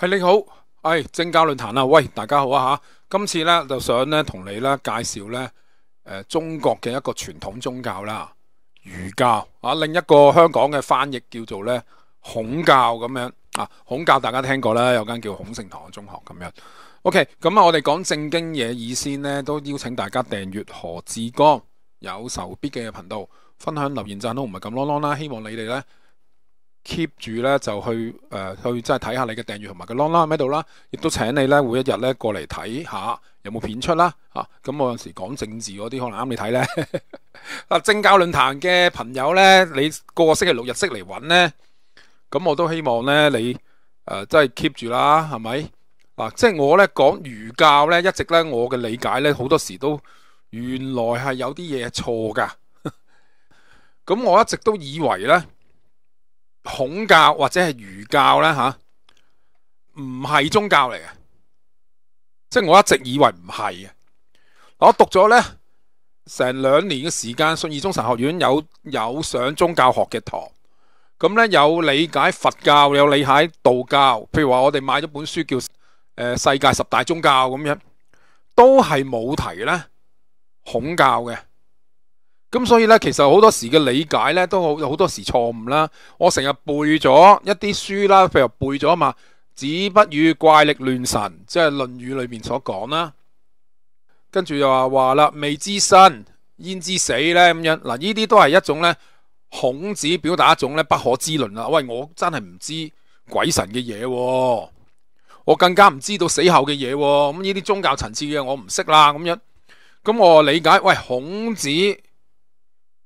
系你好，係正教論壇啊！喂，大家好啊吓！今次咧就想咧同你咧介紹咧诶中國嘅一個傳統宗教啦，儒教啊，另一個香港嘅翻譯叫做咧孔教咁樣啊。孔教大家聽過啦，有間叫孔聖堂嘅中學咁樣。OK，咁啊，我哋講正經嘢以先呢，都邀請大家訂閱何志剛有仇必嘅頻道，分享留言讚都唔係咁啷啷啦。希望你哋咧。Keep 住咧就去誒、呃、去即係睇下你嘅訂閱同埋個 long line 喺度啦，亦都請你咧每一日咧過嚟睇下有冇片出啦嚇。咁、啊、我有時講政治嗰啲可能啱你睇咧。啊，政教論壇嘅朋友咧，你個個星期六日識嚟揾咧，咁我都希望咧你誒、呃、真係 keep 住啦，係咪？嗱、啊，即係我咧講儒教咧，一直咧我嘅理解咧好多時都原來係有啲嘢錯噶。咁我一直都以為咧。孔教或者系儒教咧吓，唔系宗教嚟嘅，即系我一直以为唔系嘅。我读咗咧成两年嘅时间，信义中神学院有有上宗教学嘅堂，咁咧有理解佛教，有理解道教。譬如话我哋买咗本书叫《诶世界十大宗教》咁样，都系冇提咧孔教嘅。咁所以咧，其實好多時嘅理解咧，都好好多時錯誤啦。我成日背咗一啲書啦，譬如背咗嘛，子不語怪力亂神，即係《論語》裏面所講啦。跟住又話話啦，未知生焉知死咧？咁樣嗱，呢啲都係一種咧，孔子表達一種咧不可知論啦。喂，我真係唔知鬼神嘅嘢，我更加唔知道死後嘅嘢。咁呢啲宗教層次嘅我唔識啦。咁樣，咁我理解，喂，孔子。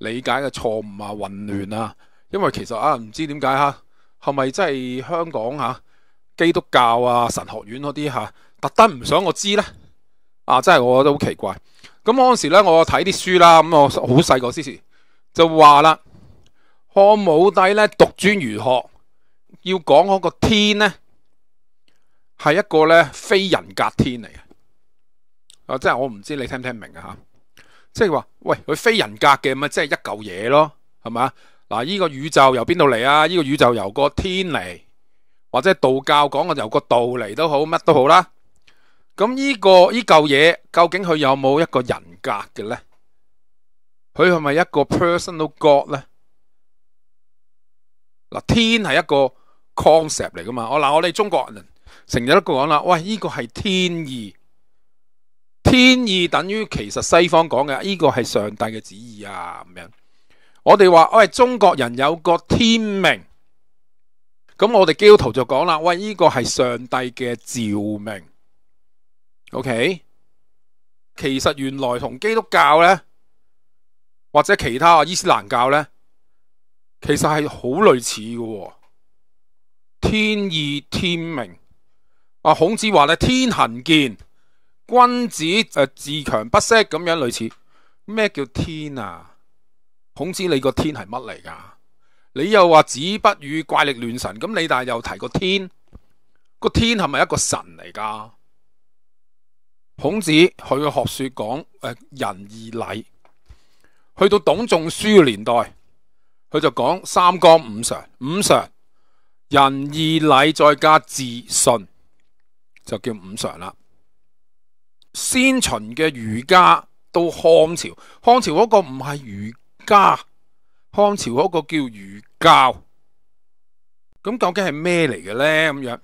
理解嘅錯誤啊、混亂啊，因為其實啊，唔知點解吓，係咪真係香港吓、基督教啊、神學院嗰啲吓，特登唔想我知呢？啊，真係我覺得好奇怪。咁嗰陣時咧，我睇啲書啦，咁我好細個時就話啦，漢武帝咧獨尊儒學，要講嗰個天呢，係一個咧非人格天嚟嘅。啊，即係我唔知你聽唔聽明啊吓。即係話，喂，佢非人格嘅咪即係一嚿嘢咯，係咪？嗱，呢個宇宙由邊度嚟啊？呢個宇宙由個天嚟，或者道教講嘅由個道嚟都好，乜都好啦。咁呢個呢嚿嘢究竟佢有冇一個人格嘅咧？佢係咪一個 personal god 咧？嗱，天係一個 concept 嚟噶嘛？我嗱，我哋中國人成日都講啦，喂，呢個係天意。天意等於其實西方講嘅呢個係上帝嘅旨意啊，咁样。我哋話喂，中國人有個天命，咁我哋基督徒就講啦，喂，呢個係上帝嘅召命。OK，其實原來同基督教呢，或者其他伊斯蘭教呢，其實係好類似嘅。天意天命，啊，孔子話咧，天行健。君子誒自強不息咁樣類似咩叫天啊？孔子你個天係乜嚟噶？你又話子不语怪力亂神，咁你但係又提個天，個天係咪一個神嚟噶？孔子佢嘅學說講誒仁義禮，去到董仲舒嘅年代，佢就講三纲五常，五常仁義禮再加自信，就叫五常啦。先秦嘅儒家到漢朝，漢朝嗰個唔係儒家，漢朝嗰個叫儒教。咁究竟係咩嚟嘅呢？咁樣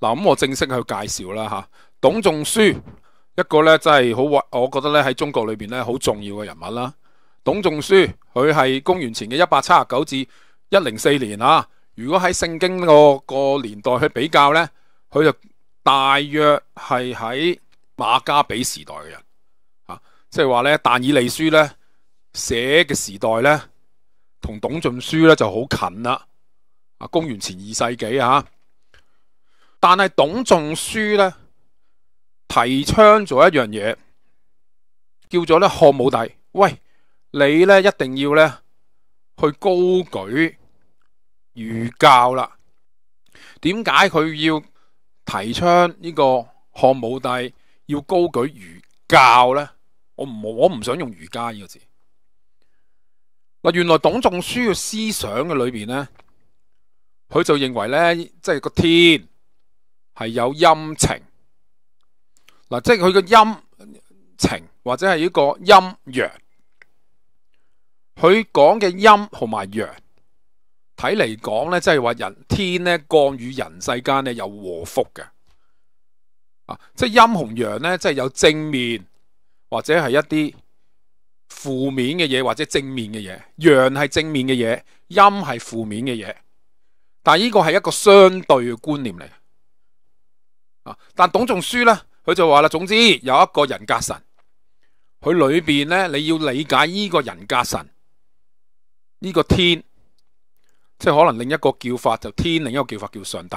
嗱，咁我正式去介紹啦吓。董仲舒一個咧真係好，我覺得咧喺中國裏邊咧好重要嘅人物啦。董仲舒佢係公元前嘅一百七十九至一零四年啊。如果喺聖經個個年代去比較咧，佢就大約係喺。馬加比時代嘅人，啊，即係話咧，但以利書咧寫嘅時代咧，同董仲舒咧就好近啦。啊，公元前二世紀啊，但係董仲舒咧提倡咗一樣嘢，叫做咧漢武帝，喂，你咧一定要咧去高舉儒教啦。點解佢要提倡呢個漢武帝要高舉儒教咧？我唔我唔想用儒家呢個字。嗱，原來董仲舒嘅思想嘅裏邊咧，佢就認為咧，即係個天係有陰晴。嗱，即係佢個陰晴或者係呢個陰陽，佢講嘅陰同埋陽，睇嚟講咧，即係話人天咧降與人世間咧有和福嘅。即係陰同陽咧，即係有正面或者係一啲負面嘅嘢，或者正面嘅嘢。陽係正面嘅嘢，陰係負面嘅嘢。但系呢個係一個相對嘅觀念嚟。啊，但董仲舒咧。佢就話啦，總之有一個人格神，佢裏邊咧，你要理解呢個人格神，呢個天，即系可能另一個叫法就天，另一個叫法叫上帝，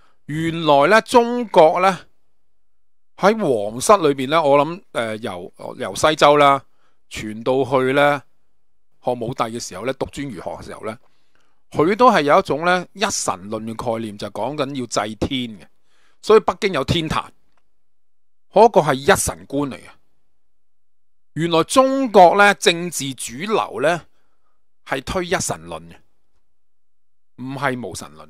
原來咧中國咧喺皇室裏邊咧，我諗誒、呃、由由西周啦傳到去咧漢武帝嘅時候咧，獨尊儒學嘅時候咧，佢都係有一種咧一神論嘅概念，就講緊要祭天嘅，所以北京有天壇。嗰個係一神觀嚟嘅，原來中國咧政治主流咧係推一神論嘅，唔係無神論。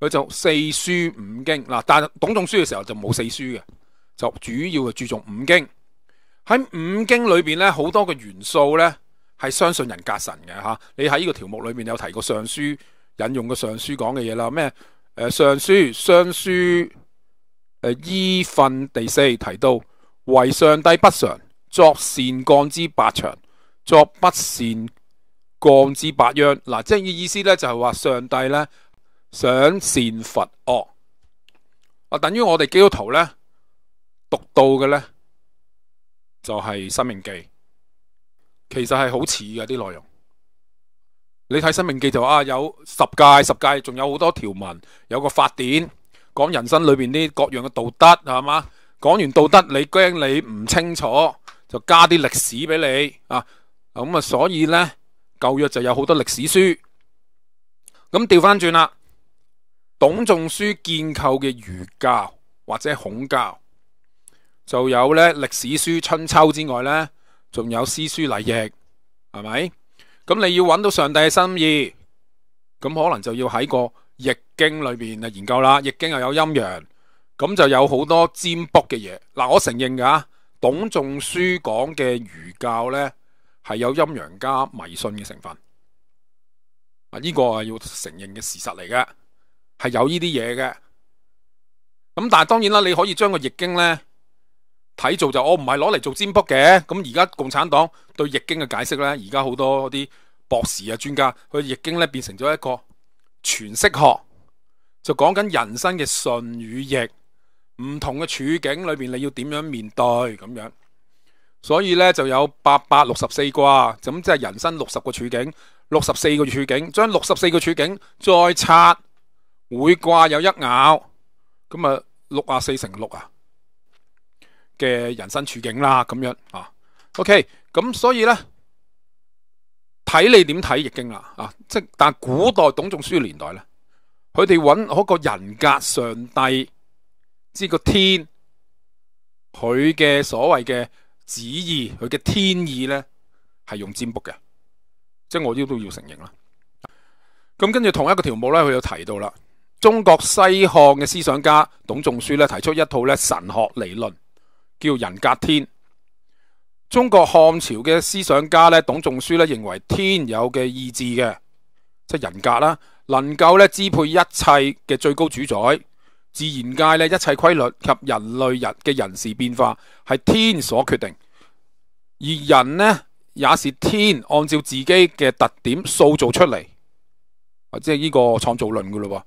佢就四書五經嗱。但係董仲舒嘅時候就冇四書嘅，就主要系注重五經。喺五經裏邊咧，好多嘅元素咧係相信人格神嘅吓。你喺呢個條目裏面有提過尚書引用嘅尚書講嘅嘢啦，咩？誒，尚書尚書誒，依訓第四提到，為上帝不常，作善降之百祥，作不善降之百殃。嗱，即係意思咧，就係話上帝咧想善佛惡。啊，等於我哋基督徒咧讀到嘅咧就係、是《申命記》，其實係好似嘅啲內容。你睇《生命記》就啊，有十誡，十誡仲有好多條文，有個法典講人生裏邊啲各樣嘅道德係嘛？講完道德，你驚你唔清楚，就加啲歷史俾你啊。咁啊，所以呢，舊約就有好多歷史書。咁調翻轉啦，董仲舒建構嘅儒教或者孔教，就有呢歷史書春秋之外咧，仲有詩書禮易，係咪？咁你要揾到上帝嘅心意，咁可能就要喺個易經裏邊啊研究啦。易經又有陰陽，咁就有好多占卜嘅嘢。嗱，我承認噶，董仲舒講嘅儒教呢係有陰陽加迷信嘅成分。啊，呢個係要承認嘅事實嚟嘅，係有呢啲嘢嘅。咁但係當然啦，你可以將個易經呢。睇做就我唔係攞嚟做占卜嘅，咁而家共產黨對易經嘅解釋呢，而家好多啲博士啊專家，佢易經呢變成咗一個詮釋學，就講緊人生嘅順與逆、唔同嘅處境裏邊你要點樣面對咁樣。所以咧就有八百六十四卦，咁即係人生六十個處境，六十四個處境，將六十四個處境再拆，会卦有一爻，咁啊六啊四乘六啊嘅人生處境啦，咁樣啊。OK，咁所以咧睇你點睇易經啦，啊，即但古代董仲舒年代咧，佢哋揾嗰個人格上帝，知個天，佢嘅所謂嘅。旨意佢嘅天意呢，係用占卜嘅，即系我呢都要承認啦。咁跟住同一個條目呢，佢有提到啦，中國西漢嘅思想家董仲舒咧，提出一套咧神學理論，叫人格天。中國漢朝嘅思想家咧，董仲舒呢，認為天有嘅意志嘅，即系人格啦，能夠咧支配一切嘅最高主宰。自然界咧一切規律及人類人嘅人事變化係天所決定，而人呢也是天按照自己嘅特點塑造出嚟，即係呢個創造論噶咯。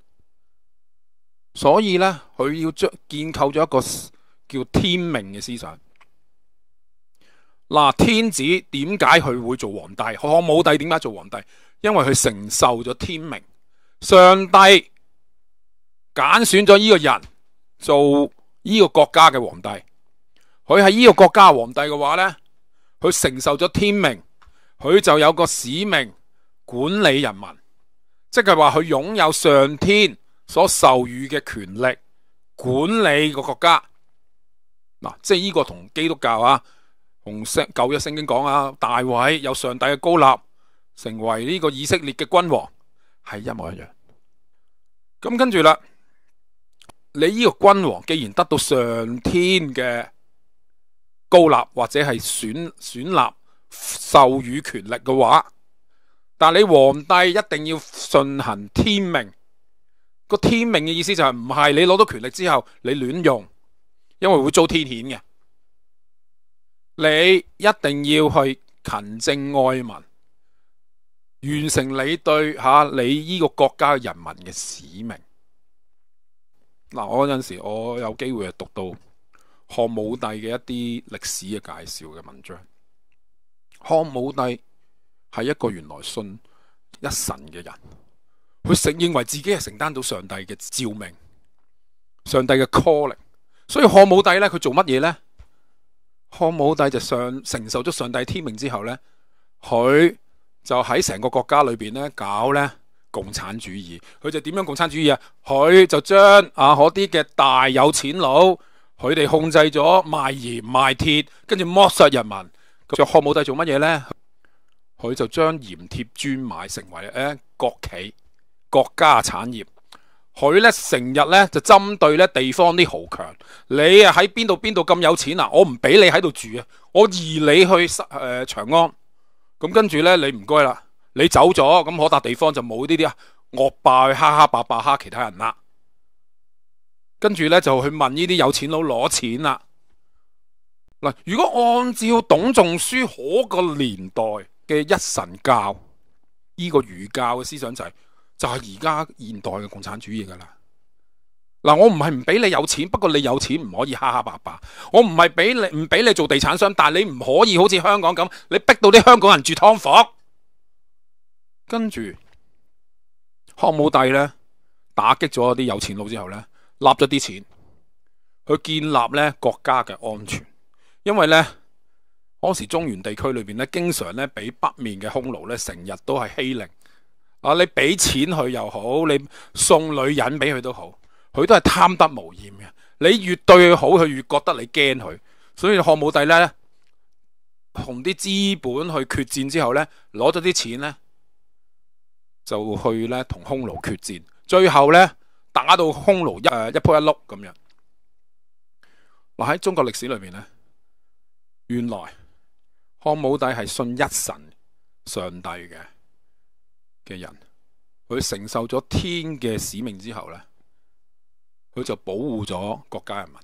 所以呢，佢要将建构咗一个叫天命嘅思想。嗱，天子点解佢会做皇帝？汉武帝点解做皇帝？因为佢承受咗天命，上帝揀选咗呢个人。做呢个国家嘅皇帝，佢系呢个国家皇帝嘅话呢，佢承受咗天命，佢就有个使命管理人民，即系话佢拥有上天所授予嘅權力管理個國家。嗱，即係呢個同基督教啊，同聖舊約聖經講啊，大卫有上帝嘅高立，成為呢個以色列嘅君王，係一模一樣。咁跟住啦。你呢個君王既然得到上天嘅高立或者係選選立授予權力嘅話，但你皇帝一定要順行天命。個天命嘅意思就係唔係你攞到權力之後你亂用，因為會遭天谴嘅。你一定要去勤政愛民，完成你對吓、你呢個國家人民嘅使命。嗱，我嗰陣時我有機會係讀到漢武帝嘅一啲歷史嘅介紹嘅文章。漢武帝係一個原來信一神嘅人，佢承認為自己係承擔到上帝嘅召命，上帝嘅 calling。所以漢武帝咧，佢做乜嘢咧？漢武帝就上承受咗上帝天命之後咧，佢就喺成個國家裏邊咧搞咧。共產主義，佢就點樣共產主義啊？佢就將啊嗰啲嘅大有錢佬，佢哋控制咗賣鹽賣鐵，跟住剝削人民。咁漢武帝做乜嘢呢？佢就將鹽鐵專賣成為誒國企國家產業。佢咧成日咧就針對咧地方啲豪強，你啊喺邊度邊度咁有錢啊？我唔俾你喺度住啊！我移你去诶、呃、長安。咁跟住咧，你唔該啦。你走咗，咁可笪地方就冇呢啲啊惡霸去蝦蝦霸霸蝦其他人啦。跟住咧就去問呢啲有錢佬攞錢啦。嗱，如果按照董仲舒嗰個年代嘅一神教，呢個儒教嘅思想就係就係而家現代嘅共產主義噶啦。嗱，我唔係唔俾你有錢，不過你有錢唔可以蝦蝦霸霸。我唔係俾你唔俾你做地產商，但係你唔可以好似香港咁，你逼到啲香港人住劏房。跟住漢武帝咧打擊咗啲有錢佬之後咧，立咗啲錢去建立咧國家嘅安全，因為咧嗰時中原地區裏邊咧，經常咧俾北面嘅匈奴咧成日都係欺凌啊！你俾錢佢又好，你送女人俾佢都好，佢都係貪得無厭嘅。你越對佢好，佢越覺得你驚佢，所以漢武帝咧同啲資本去決戰之後咧，攞咗啲錢咧。就去咧同匈奴決戰，最後咧打到匈奴一誒一仆一碌咁樣。嗱喺中國歷史裏邊咧，原來漢武帝係信一神上帝嘅嘅人，佢承受咗天嘅使命之後咧，佢就保護咗國家人民。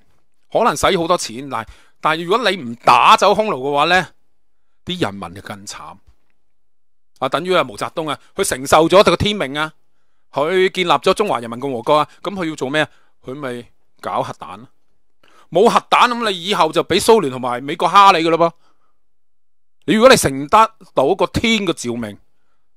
可能使好多錢，但係但如果你唔打走匈奴嘅話咧，啲人民就更慘。啊，等於啊毛澤東啊，佢承受咗佢個天命啊，佢建立咗中華人民共和國啊，咁佢要做咩啊？佢咪搞核彈咯？冇核彈咁，你以後就俾蘇聯同埋美國蝦你噶啦噃。你如果你承得到個天嘅召命，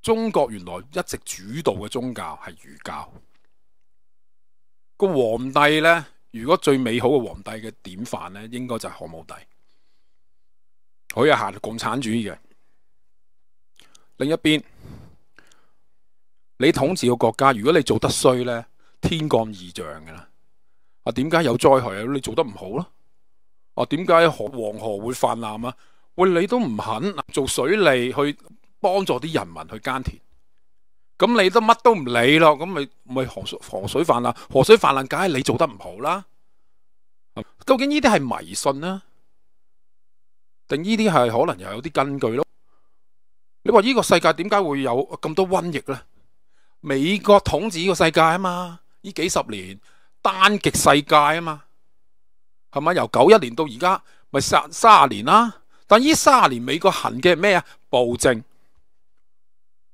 中國原來一直主導嘅宗教係儒教。個皇帝咧，如果最美好嘅皇帝嘅典範咧，應該就係漢武帝。佢係行共產主義嘅。另一邊，你統治個國家，如果你做得衰咧，天降異象㗎啦。啊，點解有災害啊？你做得唔好咯。哦，點解河黃河會泛濫啊？喂，你都唔肯做水利去幫助啲人民去耕田，咁你都乜都唔理咯，咁咪咪河水河水泛濫，河水泛濫梗係你做得唔好啦。究竟呢啲係迷信啊？定呢啲係可能又有啲根據咯？你話呢個世界點解會有咁多瘟疫呢？美國統治呢個世界啊嘛，呢幾十年單極世界啊嘛。係咪由九一年到而家咪三三十年啦？但呢三十年美國行嘅咩啊？暴政。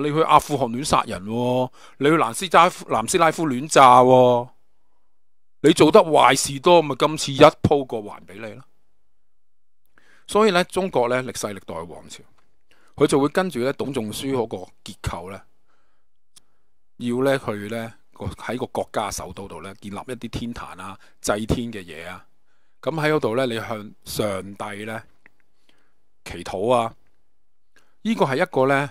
你去阿富汗亂殺人，你去南斯拉夫南斯拉夫亂炸，你做得壞事多，咪今次一鋪過還俾你咯。所以咧，中國咧歷世歷代王朝，佢就會跟住咧董仲舒嗰個結構咧，要咧去咧个喺個國家首都度咧建立一啲天壇啊、祭天嘅嘢啊。咁喺嗰度咧，你向上帝咧祈禱啊！呢個係一個咧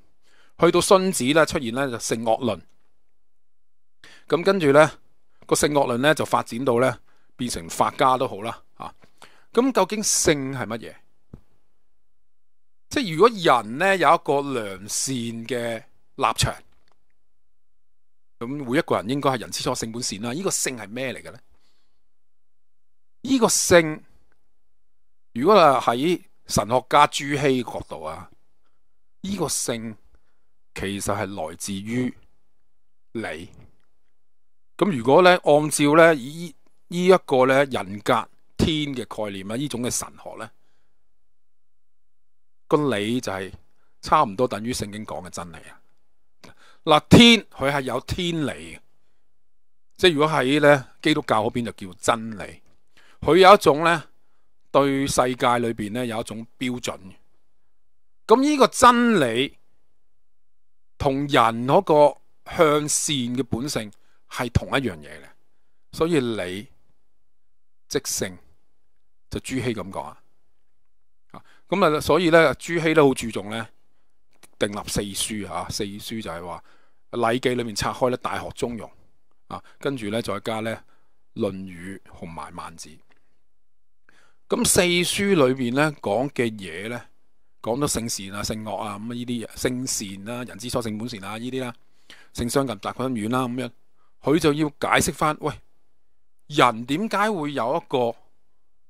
去到荀子咧，出現咧就性惡論。咁跟住咧個性惡論咧就發展到咧變成法家都好啦。啊，咁究竟性係乜嘢？即系如果人咧有一個良善嘅立場，咁每一個人應該係人之初性本善啦。呢個性係咩嚟嘅咧？呢個性。如果啊喺神學家朱熹角度啊，呢個性其實係來自於你。咁如果咧按照咧以呢一個咧人格天嘅概念啊，呢種嘅神學咧，個理就係差唔多等於聖經講嘅真理啊。嗱，天佢係有天理嘅，即系如果喺咧基督教嗰邊就叫真理，佢有一種咧。對世界裏邊咧有一種標準，咁呢個真理同人嗰個向善嘅本性係同一樣嘢嘅，所以你即性就朱熹咁講啊。咁啊，所以咧朱熹都好注重咧訂立四書吓，四書就係話《禮記》裏面拆開咧《大學》《中庸》啊，跟住咧再加咧《論語》同埋《孟子》。咁四書裏邊咧講嘅嘢咧，講到性善啊、性惡啊咁啊呢啲嘢，性善啦、人之初性本善啊呢啲啦，性相近，習慣遠啦咁樣，佢就要解釋翻，喂，人點解會有一個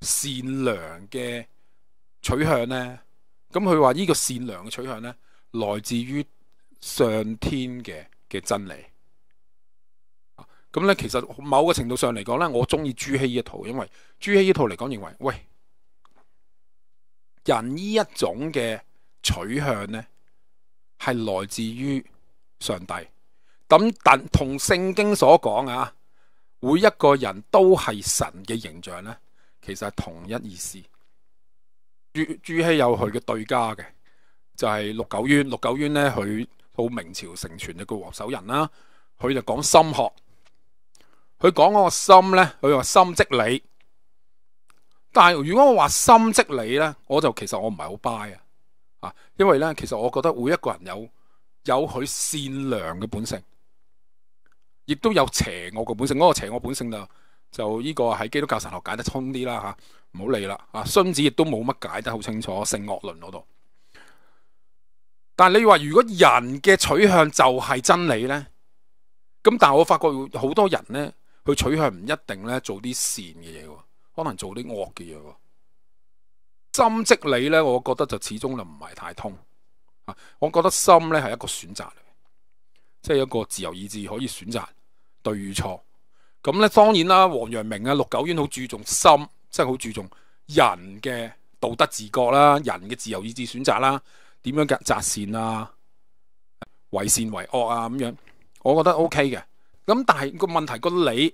善良嘅取向呢？咁佢話呢個善良嘅取向呢，來自於上天嘅嘅真理。咁咧，其實某個程度上嚟講咧，我中意朱熹呢一套，因為朱熹呢套嚟講，認為喂。人呢一種嘅取向呢，係來自於上帝。咁但同聖經所講啊，每一個人都係神嘅形象呢，其實係同一意思。朱朱熹有佢嘅對家嘅，就係、是、陸九淵。陸九渊呢，佢到明朝成傳嘅個王守仁啦，佢就講心學。佢講嗰個心呢，佢話心即理。但系如果我話心即理咧，我就其實我唔係好 buy 啊，啊，因為咧，其實我覺得每一個人有有佢善良嘅本性，亦都有邪惡嘅本性。嗰、那個邪惡本性就就呢個喺基督教神學解得通啲啦吓，唔好理啦。啊，荀子亦都冇乜解得好清楚性惡論嗰度。但係你話如果人嘅取向就係真理咧，咁但系我發覺好多人咧，佢取向唔一定咧做啲善嘅嘢。可能做啲惡嘅嘢，心即理咧，我覺得就始終就唔係太通啊。我覺得心咧係一個選擇嚟，即係一個自由意志可以選擇對與錯。咁咧當然啦，王陽明啊、陸九渊好注重心，即係好注重人嘅道德自覺啦，人嘅自由意志選擇啦，點樣嘅擇善啊，為善為惡啊咁樣，我覺得 OK 嘅。咁但係個問題個理。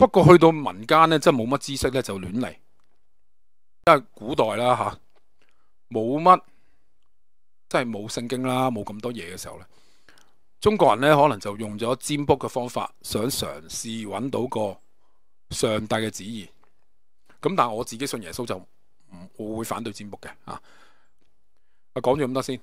不過去到民間咧，真係冇乜知識咧，就亂嚟。因為古代啦吓，冇乜，即係冇聖經啦，冇咁多嘢嘅時候咧，中國人咧可能就用咗占卜嘅方法，想嘗試揾到個上帝嘅旨意。咁但係我自己信耶穌就唔，我會反對占卜嘅啊。啊，講咗咁多先。